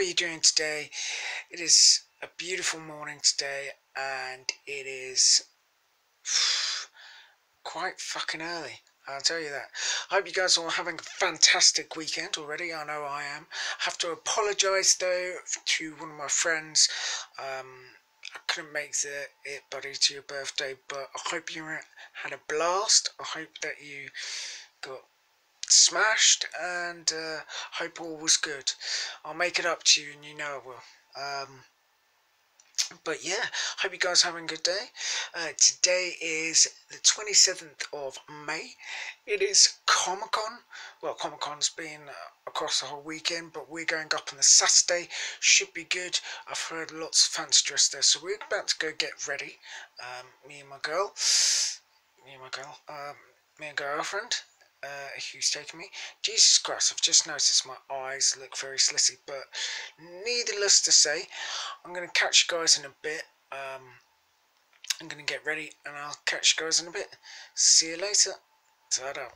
you doing today? It is a beautiful morning today, and it is quite fucking early. I'll tell you that. I hope you guys are all having a fantastic weekend already. I know I am. I have to apologise though to one of my friends. Um, I couldn't make the it buddy to your birthday, but I hope you had a blast. I hope that you smashed and uh, hope all was good. I'll make it up to you and you know I will. Um, but yeah, hope you guys having a good day. Uh, today is the 27th of May. It is Comic Con. Well, Comic Con's been across the whole weekend, but we're going up on the Saturday. Should be good. I've heard lots of fans dressed there, so we're about to go get ready. Um, me and my girl. Me and my girl. Um, me and girlfriend uh, who's taken me. Jesus Christ, I've just noticed my eyes look very slitty, but needless to say, I'm going to catch you guys in a bit. Um, I'm going to get ready and I'll catch you guys in a bit. See you later. Ta-da.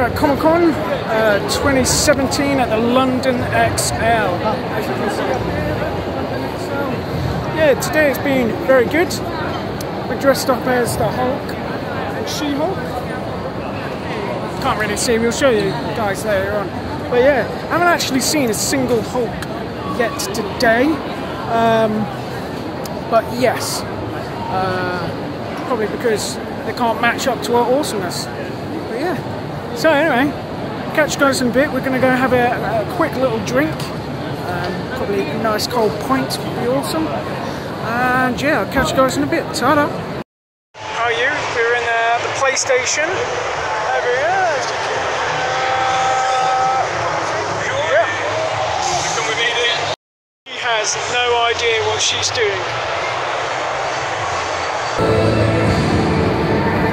At Comic Con uh, 2017 at the London Excel. Yeah, today it's been very good. We're dressed up as the Hulk and She-Hulk. Can't really see, we'll show you guys later on. But yeah, I haven't actually seen a single Hulk yet today. Um, but yes, uh, probably because they can't match up to our awesomeness. But yeah. So anyway, catch you guys in a bit. We're going to go have a, a quick little drink. Um, probably a nice cold pint would be awesome. And yeah, I'll catch you guys in a bit. Ta-da. How are you? We're in uh, the PlayStation. Over here. as you can- Yeah. She has no idea what she's doing.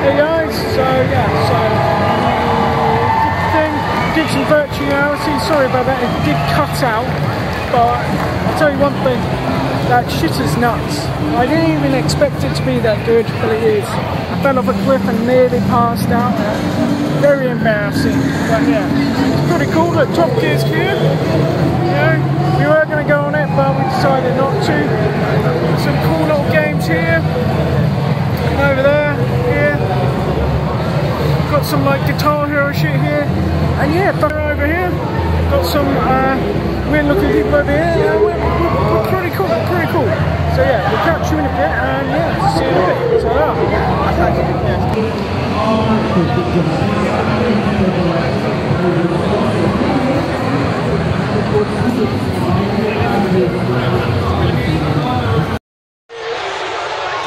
Hey guys, so did some virtual reality, sorry about that, it did cut out, but I'll tell you one thing, that shit is nuts. I didn't even expect it to be that good, but it is. I fell off a cliff and nearly passed out. Very embarrassing, but yeah, it's pretty cool that Top Gear's here. You know, we were going to go on it, but we decided not to. Some cool little games here. Over there, here. Got some like guitar hero shit here. And yeah, further over here. Got some uh, weird looking people over here. Yeah, we're, we're, we're pretty cool, pretty cool. So yeah, we'll catch you in a bit and yeah, see you in a bit. So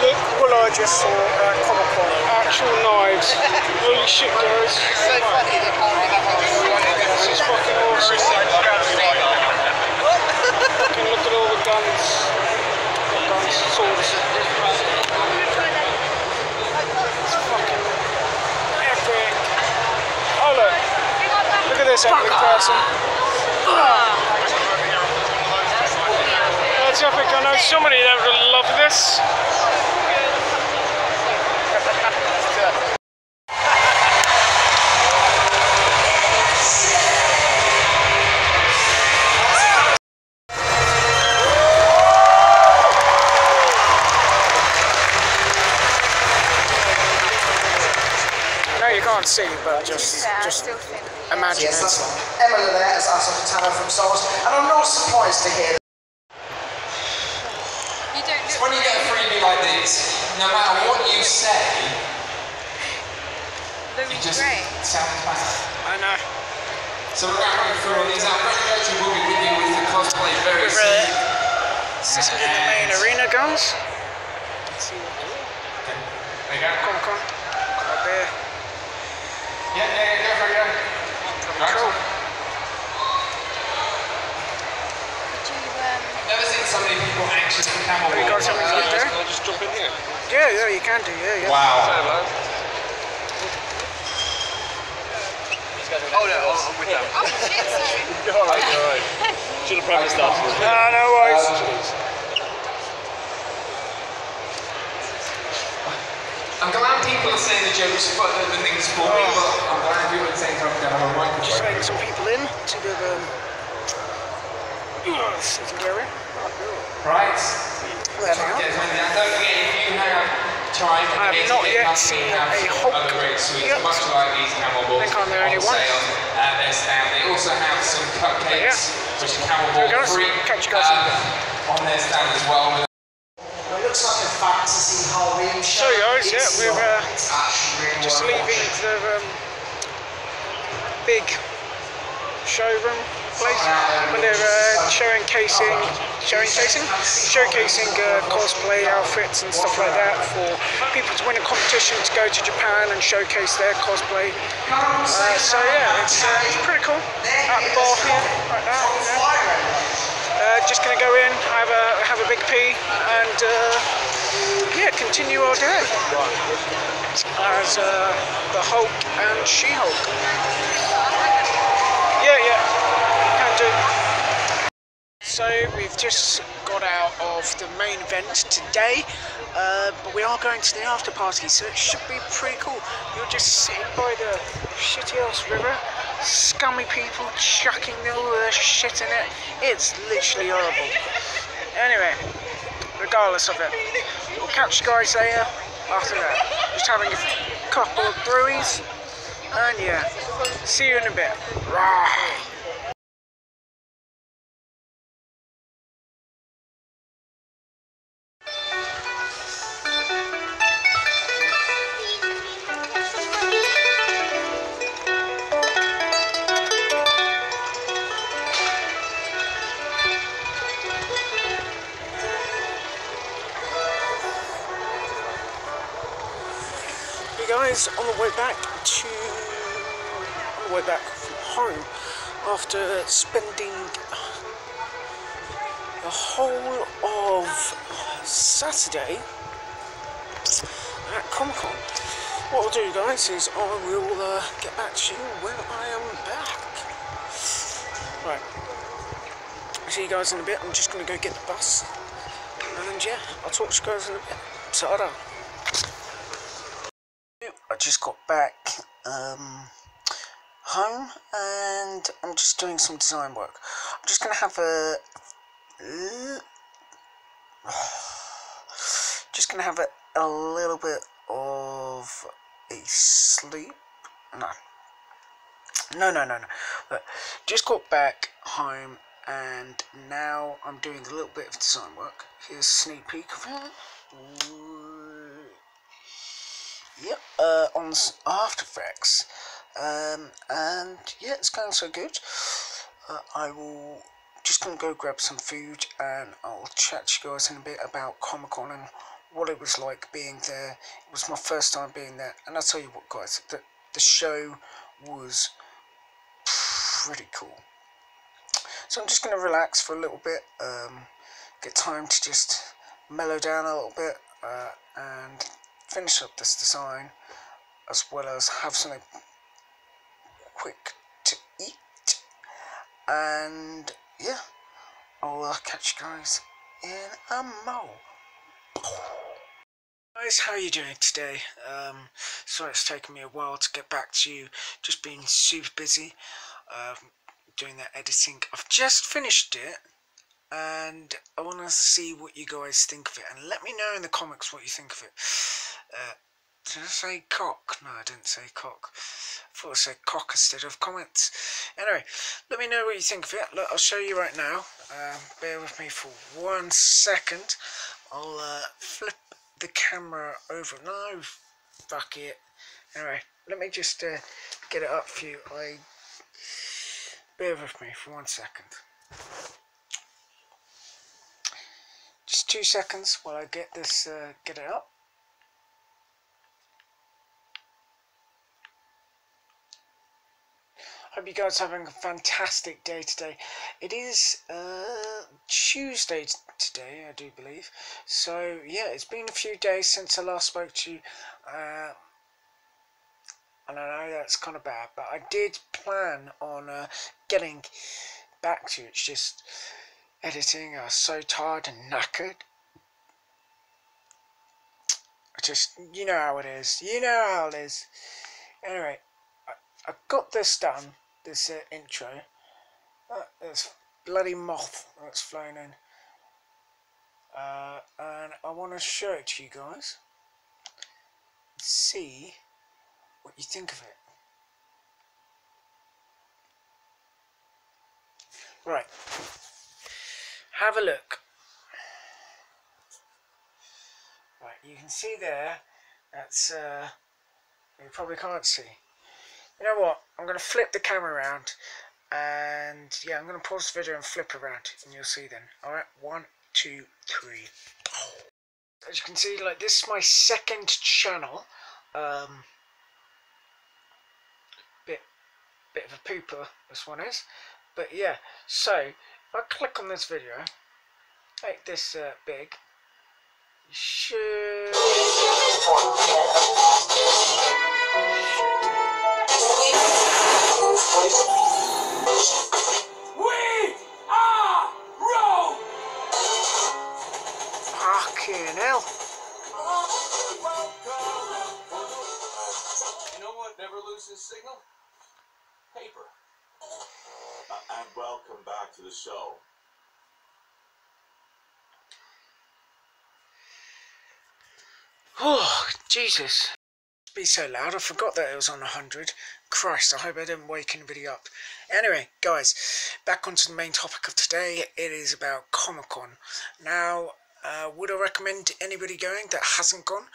Look what I just saw at Comic Con. Actual knives. Holy shit, guys. This is fucking awesome. Fucking look at all the guns. Not guns, swords. It's fucking epic. Oh look. Look at this epic person. That's epic. I know somebody that would love this. No, you can't see, but just just imagine Yes, it. that's Emma there as Ahsoka Tano from Star Wars, and I'm not surprised to hear You don't look When you get a freebie like this, no matter what you say, Louis it just Gray. sounds bad. I know. So we're going to go through all these. Our friend Gertrude will be with you with the cosplay very uh, soon. This is in the main arena, guys. Let's see what There you go. Comic Con. Got a beer. Yeah, yeah, yeah, go for it, go. Right. Cool. Do you, um, Never seen so many people anxious for camel Have you got something to do? Can I just drop in here? Yeah, yeah, you can do. Yeah, yeah. Wow. Hello. Oh no, I'm I'm with them. oh shit, sorry. You're alright, you're alright. Should have probably started with No, no worries. I'm glad people are saying the jokes, but the, the things for me, but Don't forget, if you have tried I have not yet seen a Hulk yet. much like these camel balls Think I'm the only on one. at their stand. They also have some cupcakes, which are camel ball free, Catch you guys. um, on their stand as well. Well, it looks like a fantasy Halloween show. So guys, yeah, we're uh, It's actually really just leaving the um, big showroom place when they're uh, showing casing, showing casing, showcasing uh, cosplay outfits and stuff like that for people to win a competition to go to Japan and showcase their cosplay. Uh, so yeah, it's, uh, it's pretty cool. At the bar here, right now. yeah. Uh, just gonna go in, have a have a big pee, and uh, yeah, continue our day as the Hulk and She-Hulk. Yeah, yeah, can do. So we've just got out of the main event today, uh, but we are going to the after party, so it should be pretty cool. You're just sitting by the shitty ass river, scummy people chucking all their shit in it. It's literally horrible. Anyway, regardless of it, we'll catch you guys there after that. Just having a couple of brewies, and yeah, see you in a bit. Guys, on the way back to on the way back from home after spending the whole of Saturday at Comic Con. What I'll do, guys, is I will uh, get back to you when I am back. Right. See you guys in a bit. I'm just going to go get the bus. And yeah, I'll talk to you guys in a bit. Ta-da. I just got back um, home and I'm just doing some design work. I'm just going to have a. Just going to have a, a little bit of a sleep. No. No, no, no, no. Just got back home and now I'm doing a little bit of design work. Here's a sneak peek of it. Yep, uh, on After Effects. Um, and yeah, it's going so good. Uh, I will just gonna go grab some food and I'll chat to you guys in a bit about Comic Con and what it was like being there. It was my first time being there, and I'll tell you what, guys, the the show was pretty cool. So I'm just gonna relax for a little bit, um, get time to just mellow down a little bit, uh, and finish up this design, as well as have something quick to eat, and yeah, I'll uh, catch you guys in a mo. Guys, how are you doing today? Um, sorry it's taken me a while to get back to you. Just been super busy um, doing that editing. I've just finished it, and I want to see what you guys think of it. And let me know in the comments what you think of it. Uh, did I say cock? No, I didn't say cock. I thought I said cock instead of comments. Anyway, let me know what you think of it. Look, I'll show you right now. Um, bear with me for one second. I'll uh, flip the camera over. No, fuck it. Anyway, let me just uh, get it up for you. I bear with me for one second. Just two seconds while I get this, uh, get it up. Hope you guys are having a fantastic day today. It is uh, Tuesday today, I do believe. So yeah, it's been a few days since I last spoke to you. Uh, and I know that's kind of bad, but I did plan on uh, getting back to you. It's just editing. I was so tired and knackered. I just, you know how it is. You know how it is. Anyway, I, I got this done, this uh, intro. Uh, this bloody moth that's flown in. Uh, and I want to show it to you guys. See what you think of it. Right. Have a look. Right, you can see there, that's, uh, you probably can't see. You know what, I'm going to flip the camera around, and yeah, I'm going to pause the video and flip around, and you'll see then. Alright, one, two, three. As you can see, like, this is my second channel. Um, bit, bit of a pooper, this one is. But yeah, so, if I click on this video, make this uh, big, you should... We are Rome! Fucking hell. You know what never loses signal? Paper. Uh, and welcome back to the show. Oh, Jesus. Be so loud, I forgot that it was on 100. Christ, I hope I didn't wake anybody up. Anyway, guys, back onto the main topic of today. It is about Comic Con. Now, uh, would I recommend anybody going that hasn't gone?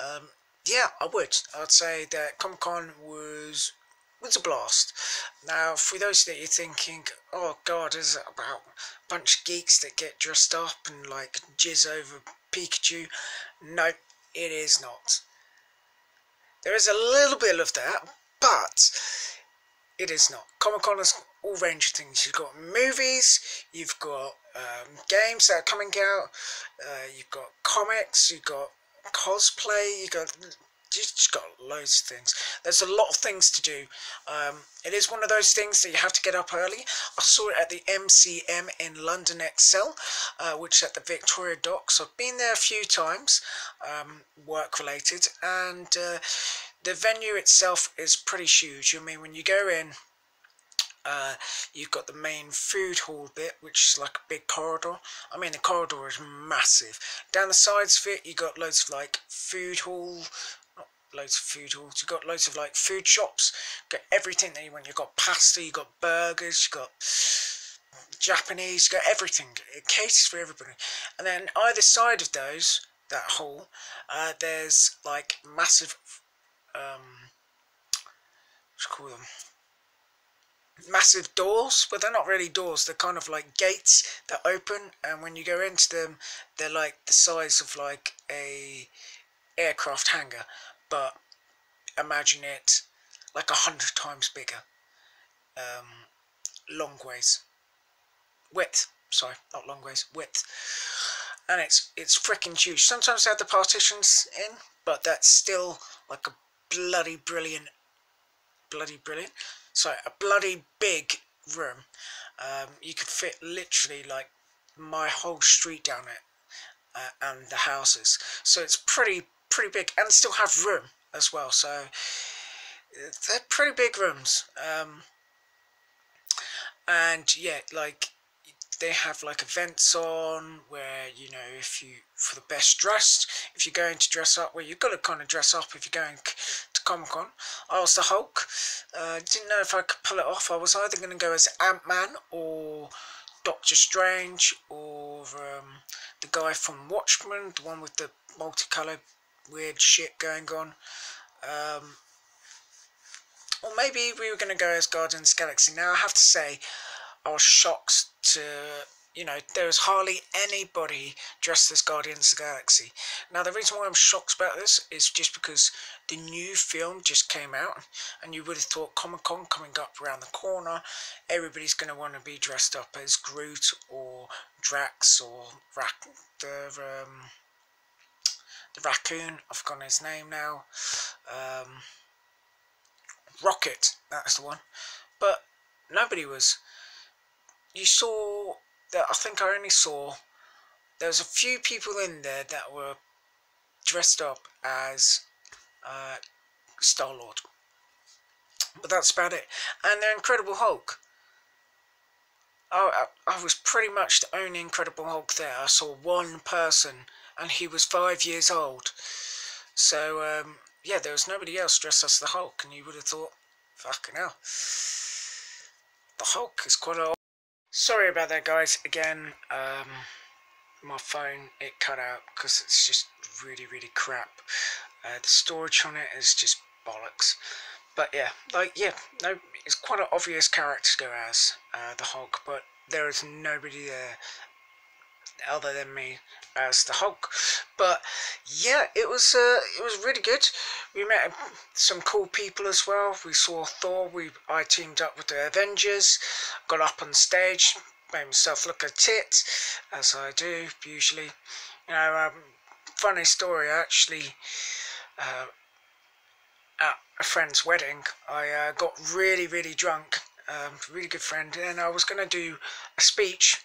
Um, yeah, I would. I'd say that Comic Con was was a blast. Now, for those that you're thinking, oh god, is it about a bunch of geeks that get dressed up and like jizz over Pikachu? No, it is not. There is a little bit of that, but it is not. Comic Con has all range of things. You've got movies, you've got um, games that are coming out, uh, you've got comics, you've got cosplay, you've got just got loads of things. There's a lot of things to do. Um, it is one of those things that you have to get up early. I saw it at the MCM in London Excel, uh, which is at the Victoria Docks. I've been there a few times, um, work related, and uh, the venue itself is pretty huge. I mean, when you go in, uh, you've got the main food hall bit, which is like a big corridor. I mean, the corridor is massive. Down the sides of it, you've got loads of like food hall, loads of food halls. you've got loads of like food shops. you Got everything that you want. You've got pasta. you've got burgers. you've got Japanese. you've got everything. It caters for everybody. And then either side of those, that hall, uh, there's like massive. Um, what do you call them? massive doors, but they're not really doors. They're kind of like gates that open, and when you go into them, they're like the size of like a aircraft hangar, but imagine it like a hundred times bigger. Um, long ways, width. Sorry, not long ways, width. And it's it's freaking huge. Sometimes they have the partitions in, but that's still like a bloody brilliant, bloody brilliant so a bloody big room. Um, you could fit literally like my whole street down it, uh, and the houses. So it's pretty pretty big, and still have room as well. So they're pretty big rooms. Um, and yeah, like they have like events on where you know if you for the best dressed if you're going to dress up well you've got to kind of dress up if you're going to comic con i was the hulk uh, didn't know if i could pull it off i was either going to go as ant-man or doctor strange or um, the guy from watchmen the one with the multicolored weird shit going on um, or maybe we were going to go as guardians galaxy now i have to say I was shocked to, you know, there was hardly anybody dressed as Guardians of Galaxy. Now, the reason why I'm shocked about this is just because the new film just came out, and you would have thought Comic Con coming up around the corner, everybody's going to want to be dressed up as Groot or Drax or Rac- the um, raccoon. I've forgotten his name now. Um, Rocket, that's the one. But nobody was. You saw that. I think I only saw. There was a few people in there that were dressed up as uh, Star Lord. But that's about it. And the Incredible Hulk. I, I, I was pretty much the only Incredible Hulk there. I saw one person, and he was five years old. So, um, yeah, there was nobody else dressed as the Hulk, and you would have thought, fucking hell. The Hulk is quite a. Sorry about that, guys. Again, um, my phone it cut out because it's just really, really crap. Uh, the storage on it is just bollocks. But yeah, like yeah, no, it's quite an obvious character to go as uh, the Hulk, but there is nobody there other than me as the Hulk. But yeah, it was uh, it was really good. We met some cool people as well. We saw Thor. We I teamed up with the Avengers. Got up on stage, made myself look a tit, as I do usually. You know, um, funny story actually. Uh, at a friend's wedding, I uh, got really, really drunk. Um, really good friend, and I was going to do a speech,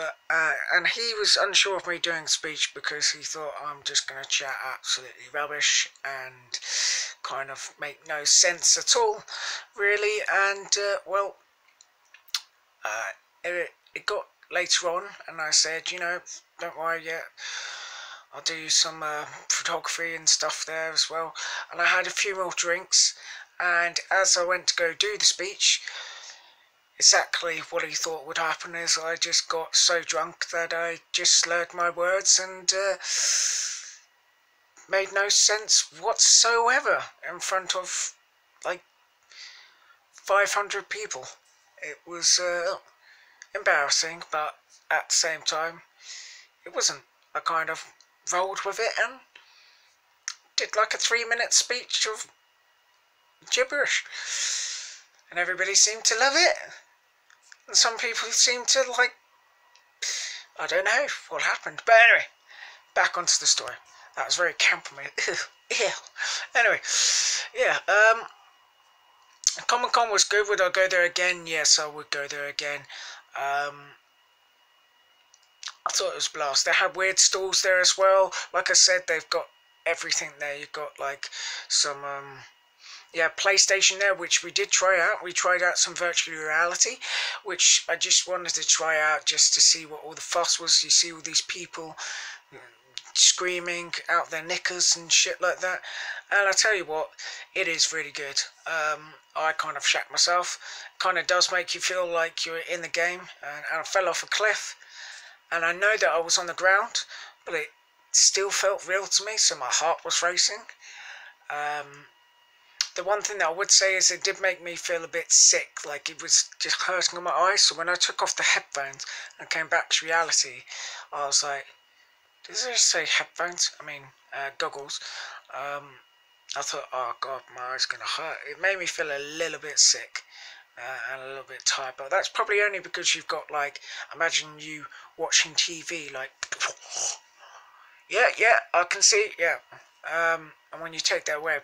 but uh, and he was unsure of me doing speech because he thought I'm just going to chat absolutely rubbish and kind of make no sense at all, really. And uh, well, uh, it, it got later on, and I said, you know, don't worry yet. I'll do some uh, photography and stuff there as well. And I had a few more drinks, and as I went to go do the speech, exactly what he thought would happen is I just got so drunk that I just slurred my words and uh, made no sense whatsoever in front of like 500 people. It was uh, embarrassing, but at the same time, it wasn't. I kind of rolled with it and did like a three minute speech of gibberish. And everybody seemed to love it. And some people seem to like. I don't know what happened. But anyway, back onto the story. That was very camp me. yeah. Anyway, yeah. Um, Comic Con was good. Would I go there again? Yes, I would go there again. Um, I thought it was blast. They had weird stalls there as well. Like I said, they've got everything there. You've got like some um yeah, PlayStation there, which we did try out. We tried out some virtual reality, which I just wanted to try out just to see what all the fuss was. You see all these people screaming out their knickers and shit like that. And I tell you what, it is really good. Um, I kind of shat myself. Kind of does make you feel like you're in the game. And, and I fell off a cliff and I know that I was on the ground, but it still felt real to me, so my heart was racing. Um, the one thing that I would say is it did make me feel a bit sick, like it was just hurting on my eyes. So when I took off the headphones and came back to reality, I was like, did I just say headphones? I mean, uh, goggles. Um, I thought, oh god, my eyes gonna hurt. It made me feel a little bit sick uh, and a little bit tired. But that's probably only because you've got like, imagine you watching TV, like, yeah, yeah, I can see, yeah. Um, and when you take that away,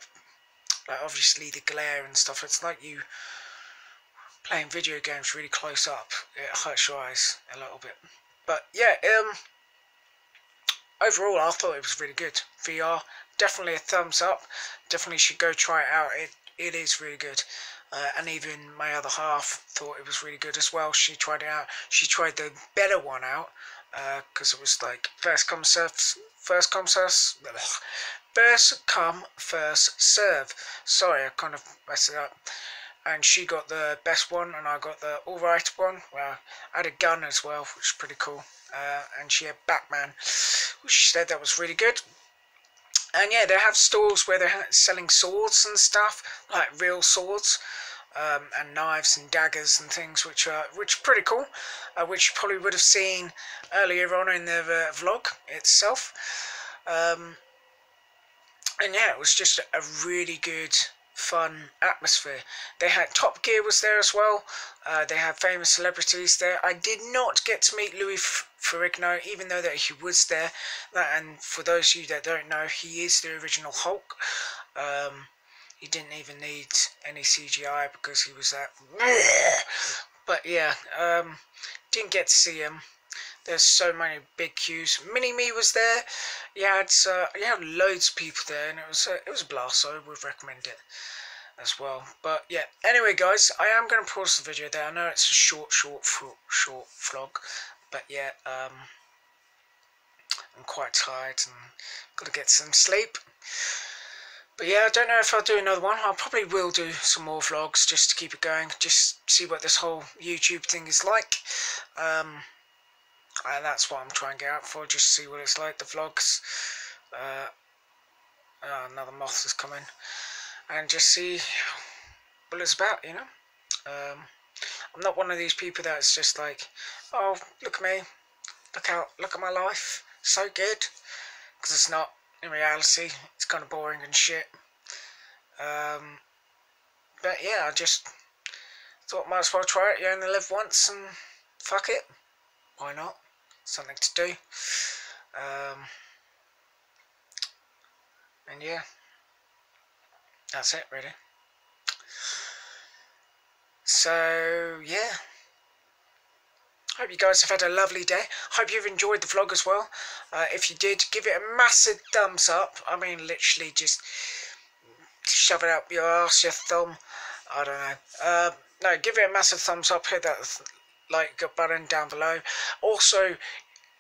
like obviously the glare and stuff, it's like you playing video games really close up. It hurts your eyes a little bit. But yeah, um, overall I thought it was really good. VR, definitely a thumbs up. Definitely should go try it out. It it is really good. Uh, and even my other half thought it was really good as well. She tried it out. She tried the better one out because uh, it was like first come first first come first first come first serve. Sorry, I kind of messed it up. And she got the best one, and I got the alright one. Well, I had a gun as well, which is pretty cool. Uh, and she had Batman, which she said that was really good. And yeah, they have stores where they're selling swords and stuff, like real swords. um, and knives and daggers and things, which are which are pretty cool, uh, which you probably would have seen earlier on in the uh, vlog itself. Um, and yeah, it was just a really good, fun atmosphere. They had Top Gear was there as well. Uh, they had famous celebrities there. I did not get to meet Louis Ferrigno, even though that he was there. And for those of you that don't know, he is the original Hulk. Um, he didn't even need any CGI because he was that. But yeah, um, didn't get to see him. There's so many big queues. Mini Me was there. You had uh, you had loads of people there, and it was uh, it was a blast. So I would recommend it as well. But yeah, anyway, guys, I am going to pause the video there. I know it's a short, short, short, short vlog, but yeah, um, I'm quite tired and got to get some sleep. But yeah, I don't know if I'll do another one. I probably will do some more vlogs just to keep it going, just see what this whole YouTube thing is like. Um, and that's what I'm trying to get out for, just see what it's like, the vlogs. Uh, uh, another moth is coming. And just see what it's about, you know. Um, I'm not one of these people that's just like, oh, look at me, look out, look at my life, so good. Because it's not, in reality, it's kind of boring and shit. Um, but yeah, I just thought might as well try it. You only live once and fuck it. Why not? Something to do. Um, and yeah, that's it really. So yeah. Hope you guys have had a lovely day. Hope you've enjoyed the vlog as well. Uh, if you did, give it a massive thumbs up. I mean, literally just shove it up your ass, your thumb. I don't know. Uh, no, give it a massive thumbs up. Hit that like button down below. Also,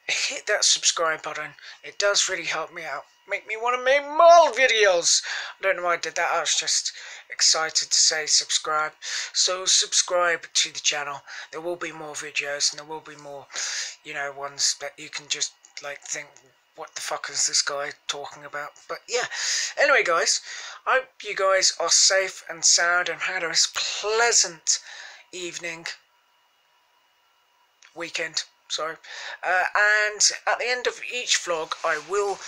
hit that subscribe button. It does really help me out. Make me want to make more videos. I don't know why I did that. I was just excited to say subscribe. So subscribe to the channel. There will be more videos and there will be more, you know, ones that you can just like think, what the fuck is this guy talking about? But yeah. Anyway, guys, I hope you guys are safe and sound and had a pleasant evening, weekend. Sorry. Uh, and at the end of each vlog, I will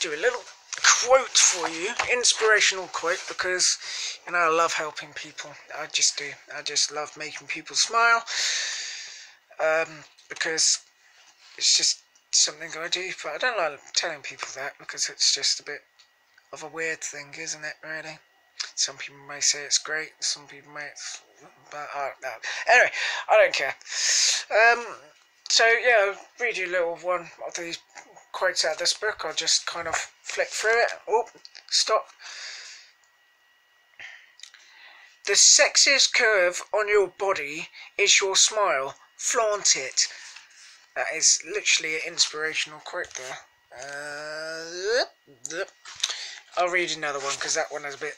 do a little quote for you, inspirational quote, because you know I love helping people. I just do. I just love making people smile. Um, because it's just something I do, but I don't like telling people that because it's just a bit of a weird thing, isn't it? Really. Some people may say it's great. Some people may, but I don't know. Anyway, I don't care. Um, so yeah, I'll read you a little one of these quotes out of this book. I'll just kind of flick through it. Oh, stop. The sexiest curve on your body is your smile. Flaunt it. That is literally an inspirational quote there. Uh, I'll read another one because that one is a bit.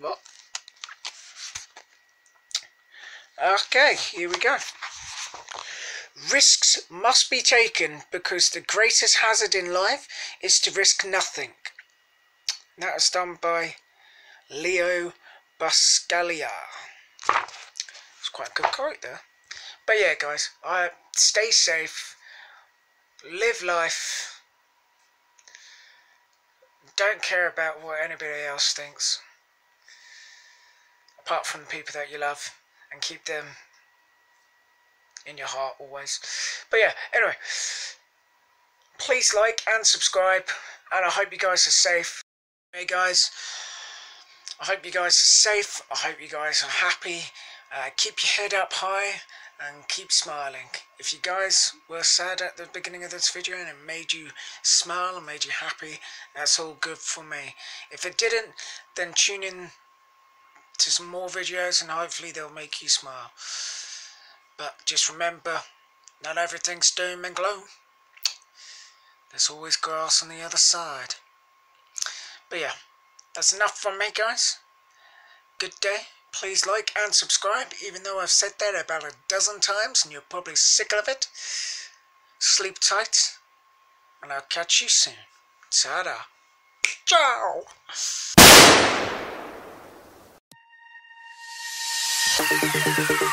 What? Okay, here we go. Risks must be taken because the greatest hazard in life is to risk nothing. That was done by Leo Buscaglia. It's quite a good quote there. But yeah, guys, I stay safe, live life, don't care about what anybody else thinks, apart from the people that you love, and keep them in your heart always. But yeah, anyway, please like and subscribe, and I hope you guys are safe. Hey guys, I hope you guys are safe. I hope you guys are happy. Uh, keep your head up high and keep smiling. If you guys were sad at the beginning of this video and it made you smile and made you happy, that's all good for me. If it didn't, then tune in to some more videos and hopefully they'll make you smile. But just remember, not everything's doom and gloom. There's always grass on the other side. But yeah, that's enough from me guys. Good day. Please like and subscribe, even though I've said that about a dozen times and you're probably sick of it. Sleep tight, and I'll catch you soon. Ta-da. Ciao! Thank you.